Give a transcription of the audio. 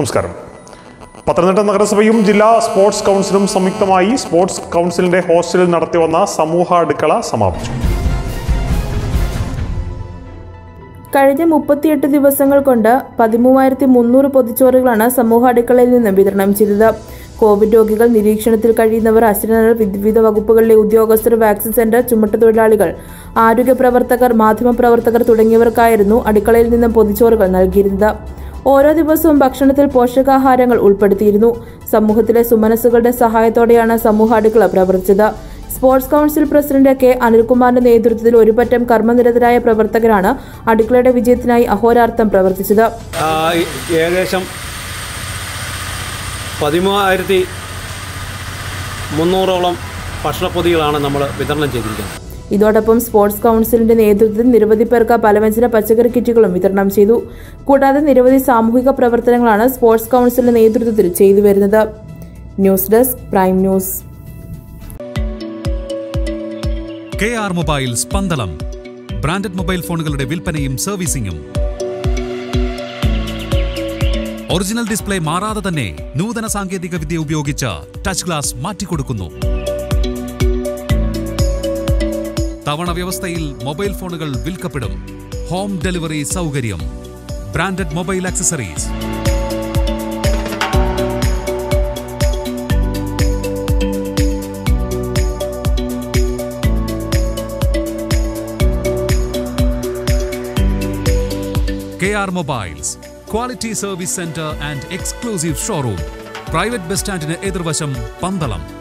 നമസ്കാരം. പത്തനംതിട്ട നഗരസഭയും ജില്ലാ സ്പോർട്സ് കൗൺസിലും സംയുക്തമായി സ്പോർട്സ് കൗൺസിലിന്റെ ഹോസ്റ്റലിൽ നടത്തി വന്ന സമൂഹ അടുക്കള സമാപിച്ചു. കഴിഞ്ഞ മുപ്പത്തിയെട്ട് ദിവസങ്ങൾ കൊണ്ട് പതിമൂവായിരത്തി മുന്നൂറ് പൊതിച്ചോറുകളാണ് സമൂഹ അടുക്കളയിൽ നിന്ന് വിതരണം ചെയ്തത്. കോവിഡ് രോഗികൾ നിരീക്ഷണത്തിൽ കഴിയുന്നവർ അശ്വനർ വിവിധ വകുപ്പുകളിലെ ഉദ്യോഗസ്ഥർ വാക്സിൻ സെന്റർ ചുമട്ടുതൊഴിലാളികൾ ആരോഗ്യ പ്രവർത്തകർ മാധ്യമപ്രവർത്തകർ തുടങ്ങിയവർക്കായിരുന്നു അടുക്കളയിൽ നിന്ന് പൊതിച്ചോറുകൾ നൽകിയിരുന്നത്. ഓരോ ദിവസവും ഭക്ഷണത്തിൽ പോഷകാഹാരങ്ങൾ ഉൾപ്പെടുത്തിയിരുന്നു. സമൂഹത്തിലെ സുമനസ്സുകളുടെ സഹായത്തോടെയാണ് സമൂഹ അടുക്കള പ്രവർത്തിച്ചത്. Sports council president K. അനിൽകുമാറിന്റെ നേതൃത്വത്തിൽ ഒരുപറ്റം കർമ്മനിരതരായ പ്രവർത്തകരാണ് അടുക്കളയുടെ വിജയത്തിനായി അഹോരാർത്ഥം പ്രവർത്തിച്ചത്. ഏകദേശം പതിമൂവായിരത്തി മുന്നൂറോളം ഭക്ഷണപ്പൊതികളാണ് നമ്മൾ വിതരണം ചെയ്തിരിക്കുന്നത്. ഇതോടൊപ്പം സ്പോർട്സ് കൗൺസിലിന്റെ നേതൃത്വത്തിൽ നിരവധി പേർക്ക് പലവ്യഞ്ജന പച്ചക്കറി കിറ്റുകളും വിതരണം ചെയ്തു. കൂടാതെ നിരവധി സാമൂഹിക പ്രവർത്തനങ്ങളാണ് സ്പോർട്സ് കൗൺസിലിന്റെ നേതൃത്വത്തിൽ ചെയ്തു വരുന്നത്. News desk prime news. K R mobile സ്പന്ദനം ബ്രാൻഡഡ് മൊബൈൽ ഫോണുകളുടെ വിൽപ്പനയും സർവീസിംഗും ഒറിജിനൽ ഡിസ്പ്ലേ മാറാതെ തന്നെ നൂതന സാങ്കേതിക വിദ്യ ഉപയോഗിച്ച് ടച്ച് ഗ്ലാസ് മാറ്റിക്കൊടുക്കുന്നു. തവണ വ്യവസ്ഥയിൽ മൊബൈൽ ഫോണുകൾ വിൽക്കപ്പെടും. ഹോം ഡെലിവറി സൗകര്യം. Branded mobile accessories. K R mobiles quality service centre and exclusive showroom. Private bus സ്റ്റാൻഡിന് എതിർവശം പന്തളം.